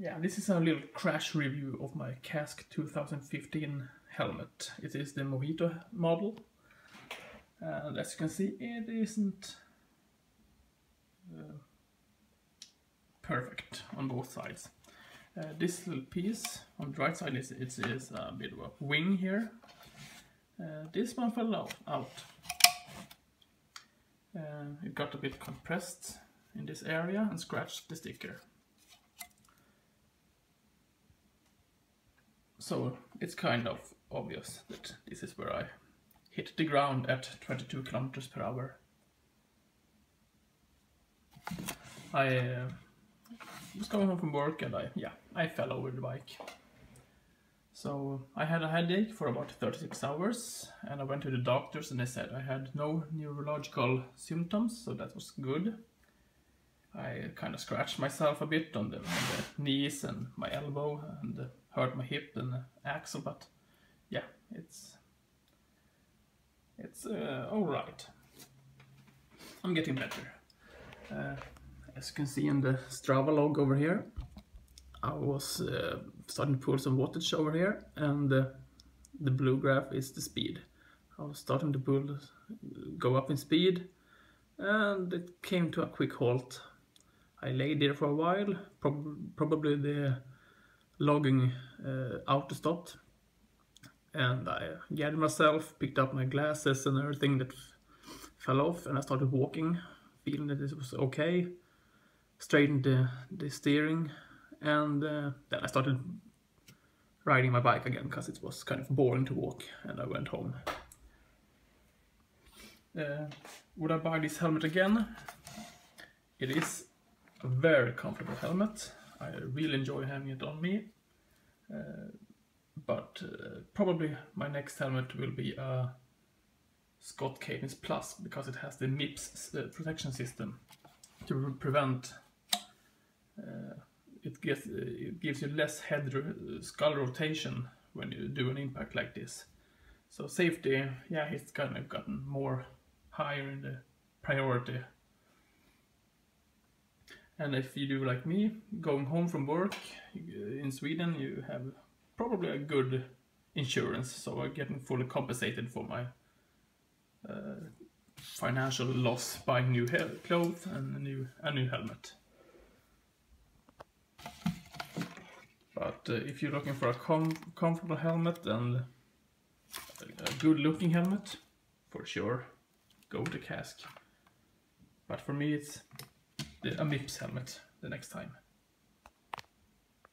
Yeah, this is a little crash review of my Kask 2015 helmet. It is the Mojito model. And as you can see, it isn't uh, perfect on both sides. Uh, this little piece on the right side is a bit of a wing here. Uh, this one fell out. out. Uh, it got a bit compressed in this area and scratched the sticker. So it's kind of obvious that this is where I hit the ground at 22 kilometers per hour. I uh, was going home from work and I, yeah, I fell over the bike. So I had a headache for about 36 hours and I went to the doctors and they said I had no neurological symptoms, so that was good. I kind of scratched myself a bit on the, on the knees and my elbow and hurt my hip and axle, but yeah, it's it's uh, all right. I'm getting better. Uh, as you can see in the Strava log over here, I was uh, starting to pull some wattage over here, and uh, the blue graph is the speed. I was starting to pull, go up in speed, and it came to a quick halt. I lay there for a while, prob probably the logging uh, auto stopped and I gathered myself, picked up my glasses and everything that fell off and I started walking, feeling that this was okay, straightened the, the steering and uh, then I started riding my bike again because it was kind of boring to walk and I went home. Uh, would I buy this helmet again? It is a very comfortable helmet. I really enjoy having it on me. Uh, but uh, probably my next helmet will be a Scott Cadence Plus because it has the MIPS uh, protection system to prevent uh, it, gets, uh, it gives you less head skull rotation when you do an impact like this. So safety, yeah, it's kind of gotten more higher in the priority. And if you do like me, going home from work in Sweden, you have probably a good insurance, so I'm getting fully compensated for my uh, financial loss buying new clothes and a new a new helmet. But uh, if you're looking for a com comfortable helmet and a good looking helmet, for sure, go to Kask. But for me it's a MIPS helmet the next time.